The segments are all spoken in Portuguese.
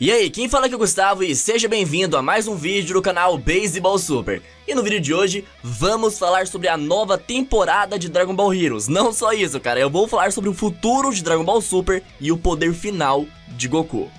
E aí, quem fala aqui é o Gustavo e seja bem-vindo a mais um vídeo do canal Baseball Super. E no vídeo de hoje, vamos falar sobre a nova temporada de Dragon Ball Heroes. Não só isso, cara, eu vou falar sobre o futuro de Dragon Ball Super e o poder final de Goku.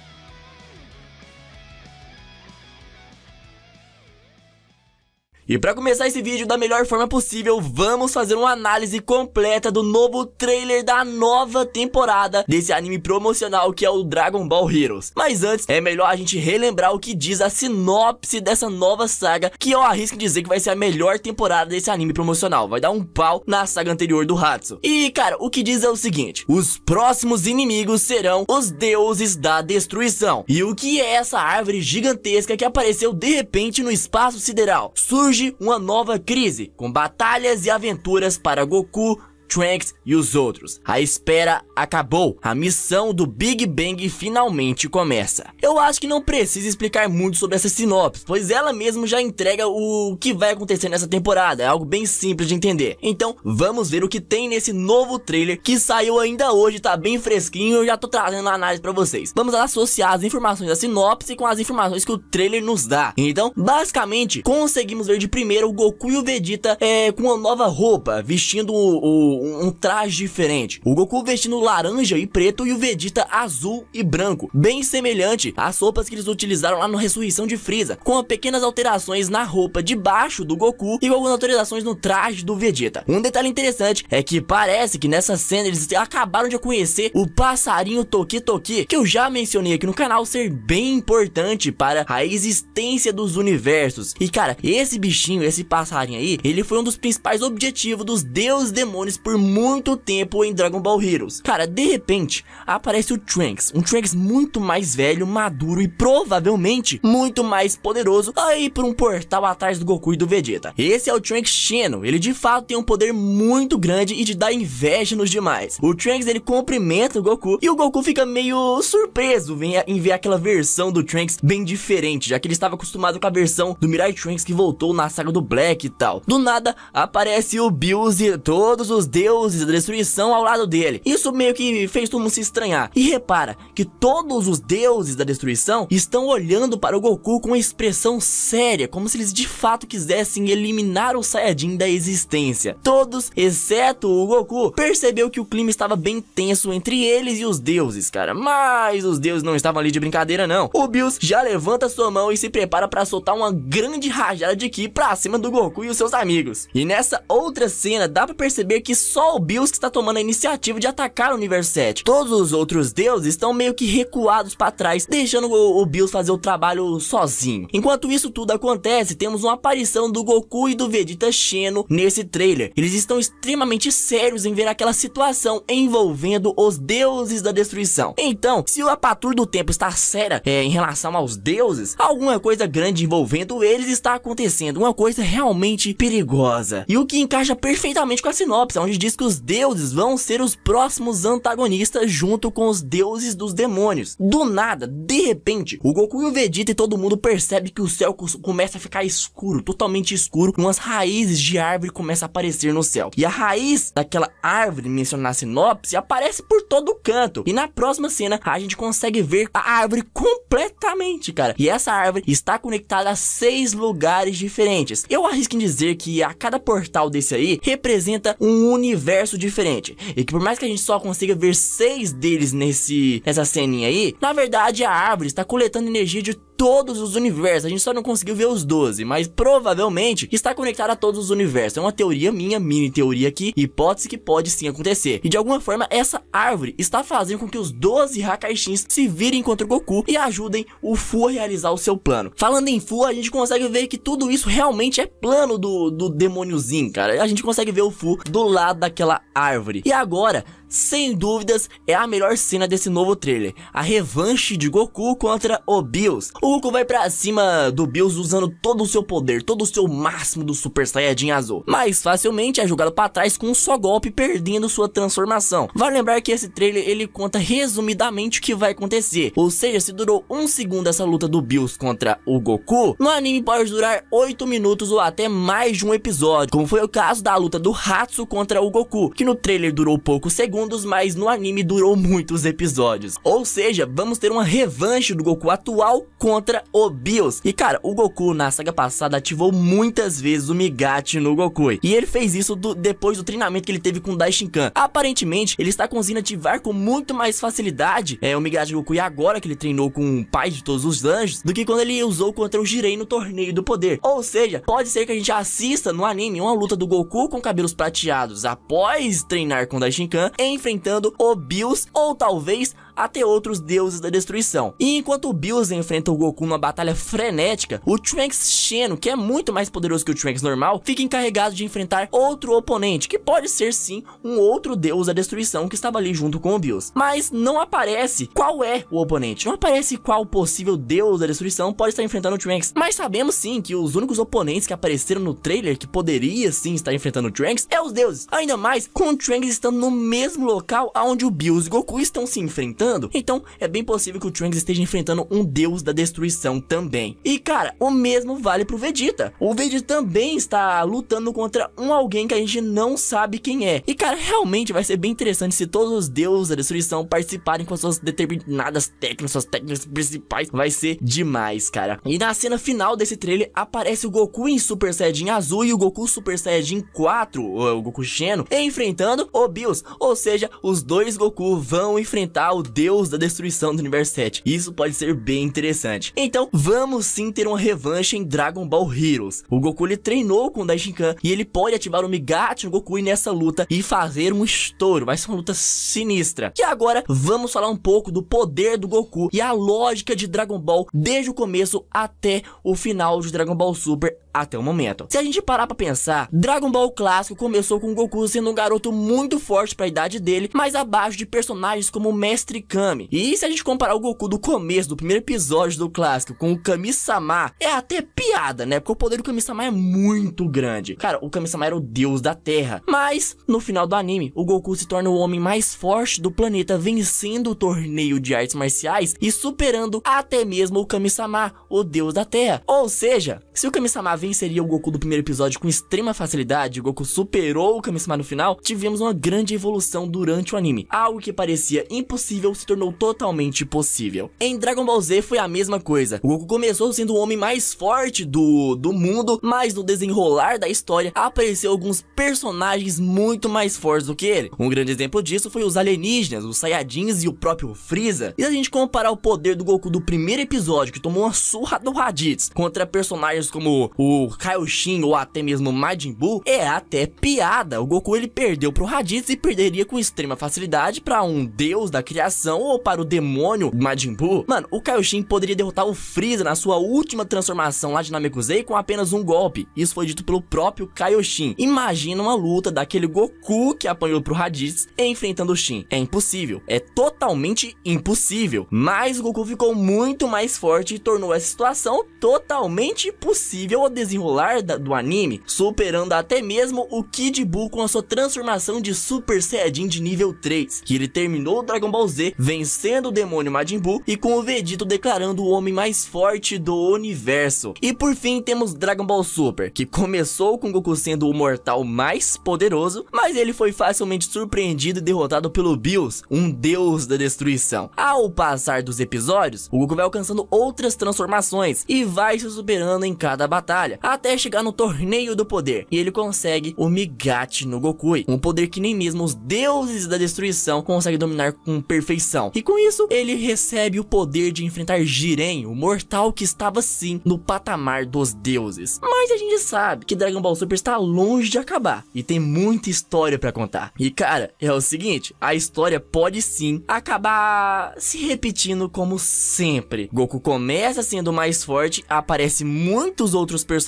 E para começar esse vídeo da melhor forma possível, vamos fazer uma análise completa do novo trailer da nova temporada desse anime promocional que é o Dragon Ball Heroes. Mas antes, é melhor a gente relembrar o que diz a sinopse dessa nova saga, que eu arrisco dizer que vai ser a melhor temporada desse anime promocional. Vai dar um pau na saga anterior do Hatsu. E, cara, o que diz é o seguinte, os próximos inimigos serão os deuses da destruição. E o que é essa árvore gigantesca que apareceu de repente no espaço sideral? Surge surge uma nova crise, com batalhas e aventuras para Goku, Trunks e os outros. A espera acabou. A missão do Big Bang finalmente começa. Eu acho que não precisa explicar muito sobre essa sinopse, pois ela mesmo já entrega o que vai acontecer nessa temporada. É algo bem simples de entender. Então, vamos ver o que tem nesse novo trailer que saiu ainda hoje, tá bem fresquinho. Eu já tô trazendo a análise para vocês. Vamos associar as informações da sinopse com as informações que o trailer nos dá. Então, basicamente, conseguimos ver de primeiro o Goku e o Vegeta é, com uma nova roupa, vestindo o, o um, traje diferente. O Goku vestindo laranja e preto e o Vegeta azul e branco, bem semelhante às roupas que eles utilizaram lá no Ressurreição de Freeza, com pequenas alterações na roupa de baixo do Goku e algumas alterações no traje do Vegeta. Um detalhe interessante é que parece que nessa cena eles acabaram de conhecer o passarinho Toki Toki, que eu já mencionei aqui no canal ser bem importante para a existência dos universos. E cara, esse bichinho, esse passarinho aí, ele foi um dos principais objetivos dos deuses demônios por por muito tempo em Dragon Ball Heroes. Cara, de repente, aparece o Trunks, um Trunks muito mais velho, maduro e provavelmente muito mais poderoso aí por um portal atrás do Goku e do Vegeta. Esse é o Trunks Xeno, ele de fato tem um poder muito grande e de dar inveja nos demais. O Trunks ele cumprimenta o Goku e o Goku fica meio surpreso em ver aquela versão do Trunks bem diferente, já que ele estava acostumado com a versão do Mirai Trunks que voltou na saga do Black e tal. Do nada aparece o Bills e todos os deuses da destruição ao lado dele. Isso meio que fez todo mundo se estranhar. E repara que todos os deuses da destruição estão olhando para o Goku com uma expressão séria, como se eles de fato quisessem eliminar o Saiyajin da existência. Todos, exceto o Goku, percebeu que o clima estava bem tenso entre eles e os deuses, cara. Mas os deuses não estavam ali de brincadeira não. O Bills já levanta sua mão e se prepara para soltar uma grande rajada de ki pra cima do Goku e os seus amigos. E nessa outra cena dá pra perceber que só o Bills que está tomando a iniciativa de atacar o Universo 7. Todos os outros deuses estão meio que recuados para trás, deixando o, o Bills fazer o trabalho sozinho. Enquanto isso tudo acontece, temos uma aparição do Goku e do Vegeta Xeno nesse trailer. Eles estão extremamente sérios em ver aquela situação envolvendo os deuses da destruição. Então, se o apatur do tempo está séria é, em relação aos deuses, alguma coisa grande envolvendo eles está acontecendo, uma coisa realmente perigosa. E o que encaixa perfeitamente com a sinopse, onde diz que os deuses vão ser os próximos antagonistas junto com os deuses dos demônios. Do nada, de repente, o Goku e o Vegeta e todo mundo percebe que o céu começa a ficar escuro, totalmente escuro, umas raízes de árvore começam a aparecer no céu. E a raiz daquela árvore mencionada na sinopse aparece por todo canto. E na próxima cena, a gente consegue ver a árvore completamente, cara. E essa árvore está conectada a seis lugares diferentes. Eu arrisco em dizer que a cada portal desse aí representa um universo universo diferente. E que por mais que a gente só consiga ver seis deles nesse nessa ceninha aí, na verdade a árvore está coletando energia de todos os universos. A gente só não conseguiu ver os 12, mas provavelmente está conectado a todos os universos. É uma teoria minha, mini teoria aqui, hipótese que pode sim acontecer. E de alguma forma, essa árvore está fazendo com que os 12 Hakaishins se virem contra o Goku e ajudem o Fu a realizar o seu plano. Falando em Fu, a gente consegue ver que tudo isso realmente é plano do, do demôniozinho, cara. A gente consegue ver o Fu do lado daquela árvore. E agora, sem dúvidas, é a melhor cena desse novo trailer. A revanche de Goku contra o Bills. O Goku vai pra cima do Bills usando todo o seu poder, todo o seu máximo do Super Saiyajin azul. Mas facilmente é jogado para trás com um só golpe, perdendo sua transformação. Vale lembrar que esse trailer ele conta resumidamente o que vai acontecer. Ou seja, se durou um segundo essa luta do Bills contra o Goku, no anime pode durar 8 minutos ou até mais de um episódio. Como foi o caso da luta do Hatsu contra o Goku, que no trailer durou poucos segundos segundos, mas no anime durou muitos episódios. Ou seja, vamos ter uma revanche do Goku atual contra o Bills. E cara, o Goku na saga passada ativou muitas vezes o Migate no Goku. E ele fez isso do, depois do treinamento que ele teve com o Daishinkan. Aparentemente, ele está conseguindo ativar com muito mais facilidade é, o Migate Goku agora que ele treinou com o pai de todos os anjos, do que quando ele usou contra o Jirei no torneio do poder. Ou seja, pode ser que a gente assista no anime uma luta do Goku com cabelos prateados após treinar com Daishinkan, enfrentando o Bills ou talvez até outros deuses da destruição. E enquanto o Bills enfrenta o Goku numa batalha frenética, o Trunks Xeno, que é muito mais poderoso que o Trunks normal, fica encarregado de enfrentar outro oponente, que pode ser sim um outro deus da destruição que estava ali junto com o Bills. Mas não aparece qual é o oponente, não aparece qual possível deus da destruição pode estar enfrentando o Trunks. Mas sabemos sim que os únicos oponentes que apareceram no trailer que poderia sim estar enfrentando o Trunks é os deuses. Ainda mais com o Trunks estando no mesmo local onde o Bills e Goku estão se enfrentando Então, é bem possível que o Trunks esteja enfrentando um deus da destruição também. E, cara, o mesmo vale pro Vegeta. O Vegeta também está lutando contra um alguém que a gente não sabe quem é. E, cara, realmente vai ser bem interessante se todos os deuses da destruição participarem com suas determinadas técnicas, suas técnicas principais. Vai ser demais, cara. E na cena final desse trailer, aparece o Goku em Super Saiyajin azul e o Goku Super Saiyajin 4, o Goku Xeno, enfrentando o Bills. Ou seja, os dois Goku vão enfrentar o deus da destruição do universo 7. Isso pode ser bem interessante. Então, vamos sim ter uma revanche em Dragon Ball Heroes. O Goku ele treinou com o Daishinkan e ele pode ativar o Migate no Goku nessa luta e fazer um estouro. Vai ser uma luta sinistra. E agora, vamos falar um pouco do poder do Goku e a lógica de Dragon Ball desde o começo até o final de Dragon Ball Super até o momento. Se a gente parar pra pensar, Dragon Ball clássico começou com Goku sendo um garoto muito forte pra idade dele, mas abaixo de personagens como o Mestre Kami. E se a gente comparar o Goku do começo, do primeiro episódio do clássico, com o Kami-sama, é até piada, né? Porque o poder do Kami-sama é muito grande. Cara, o Kami-sama era o deus da Terra. Mas, no final do anime, o Goku se torna o homem mais forte do planeta, vencendo o torneio de artes marciais e superando até mesmo o Kami-sama, o deus da Terra. Ou seja, se o Kami-sama venceria o Goku do primeiro episódio com extrema facilidade, o Goku superou o Kami-sama no final, tivemos uma grande evolução durante o anime. Algo que parecia impossível se tornou totalmente possível. Em Dragon Ball Z foi a mesma coisa. O Goku começou sendo o homem mais forte do, do mundo, mas no desenrolar da história apareceu alguns personagens muito mais fortes do que ele. Um grande exemplo disso foi os alienígenas, os Saiyajins e o próprio Freeza. E a gente comparar o poder do Goku do primeiro episódio, que tomou uma surra do Raditz, contra personagens como o o Kaioshin ou até mesmo Majin Buu, é até piada. O Goku ele perdeu pro Raditz e perderia com extrema facilidade para um deus da criação ou para o demônio Majin Buu. Mano, o Kaioshin poderia derrotar o Freeza na sua última transformação lá de Namekusei com apenas um golpe. Isso foi dito pelo próprio Kaioshin. Imagina uma luta daquele Goku que apanhou pro Raditz enfrentando o Shin. É impossível. É totalmente impossível. Mas o Goku ficou muito mais forte e tornou essa situação totalmente possível desenrolar da, do anime, superando até mesmo o Kid Buu com a sua transformação de Super Saiyajin de nível 3, que ele terminou o Dragon Ball Z vencendo o demônio Majin Buu e com o Vegito declarando o homem mais forte do universo. E por fim temos Dragon Ball Super, que começou com Goku sendo o mortal mais poderoso, mas ele foi facilmente surpreendido e derrotado pelo Bills, um deus da destruição. Ao passar dos episódios, o Goku vai alcançando outras transformações e vai se superando em cada batalha batalha, até chegar no torneio do poder, e ele consegue o Migate no Goku, um poder que nem mesmo os deuses da destruição conseguem dominar com perfeição. E com isso, ele recebe o poder de enfrentar Jiren, o mortal que estava sim no patamar dos deuses. Mas a gente sabe que Dragon Ball Super está longe de acabar, e tem muita história para contar. E cara, é o seguinte, a história pode sim acabar se repetindo como sempre. Goku começa sendo mais forte, aparece muitos outros personagens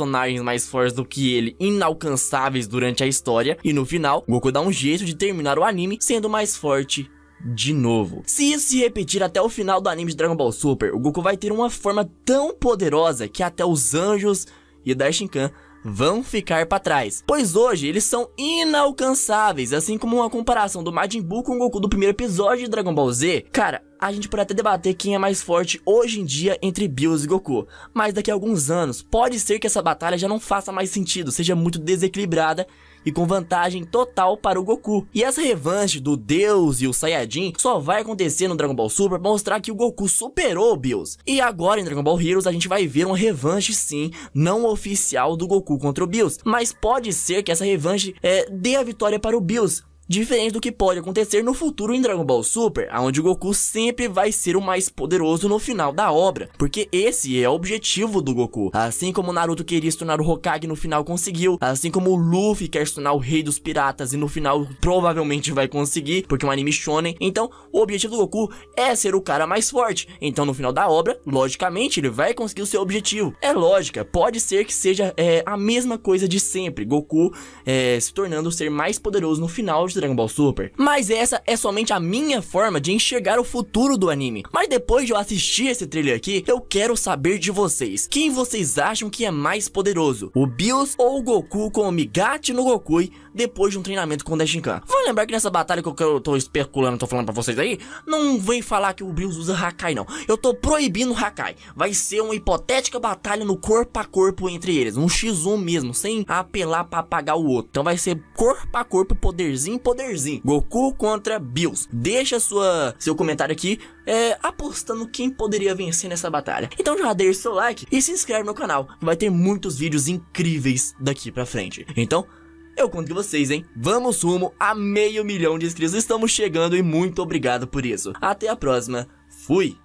mais fortes do que ele inalcançáveis durante a história. E no final, Goku dá um jeito de terminar o anime sendo mais forte de novo. Se isso se repetir até o final do anime de Dragon Ball Super, o Goku vai ter uma forma tão poderosa que até os anjos e Daishinkan vão ficar para trás, pois hoje eles são inalcançáveis, assim como uma comparação do Majin Buu com o Goku do primeiro episódio de Dragon Ball Z. Cara, a gente pode até debater quem é mais forte hoje em dia entre Bills e Goku, mas daqui a alguns anos pode ser que essa batalha já não faça mais sentido, seja muito desequilibrada e com vantagem total para o Goku. E essa revanche do Deus e o Saiyajin só vai acontecer no Dragon Ball Super pra mostrar que o Goku superou o Bills. E agora em Dragon Ball Heroes a gente vai ver uma revanche sim, não oficial do Goku contra o Bills, mas pode ser que essa revanche é, dê a vitória para o Bills, Diferente do que pode acontecer no futuro em Dragon Ball Super, onde Goku sempre vai ser o mais poderoso no final da obra, porque esse é o objetivo do Goku. Assim como Naruto queria se tornar o Hokage no final conseguiu, assim como Luffy quer se tornar o rei dos piratas e no final provavelmente vai conseguir, porque é um anime shonen. Então, o objetivo do Goku é ser o cara mais forte. Então, no final da obra, logicamente, ele vai conseguir o seu objetivo. É lógica, pode ser que seja é, a mesma coisa de sempre, Goku é, se tornando o ser mais poderoso no final de Dragon Ball Super. Mas essa é somente a minha forma de enxergar o futuro do anime. Mas depois de eu assistir esse trailer aqui, eu quero saber de vocês. Quem vocês acham que é mais poderoso? O Bills ou o Goku com o Migate no Gokui depois de um treinamento com o Deshinkan? Vou lembrar que nessa batalha que eu tô especulando, tô falando pra vocês aí, não vem falar que o Bills usa Hakai não. Eu tô proibindo Hakai. Vai ser uma hipotética batalha no corpo a corpo entre eles. Um x1 mesmo, sem apelar pra apagar o outro. Então vai ser corpo a corpo, poderzinho, poderzinho. Goku contra Bills. Deixa sua, seu comentário aqui, é, apostando quem poderia vencer nessa batalha. Então já deixa seu like e se inscreve no canal. Vai ter muitos vídeos incríveis daqui pra frente. Então, eu conto com vocês, hein? Vamos rumo a meio milhão de inscritos. Estamos chegando e muito obrigado por isso. Até a próxima. Fui!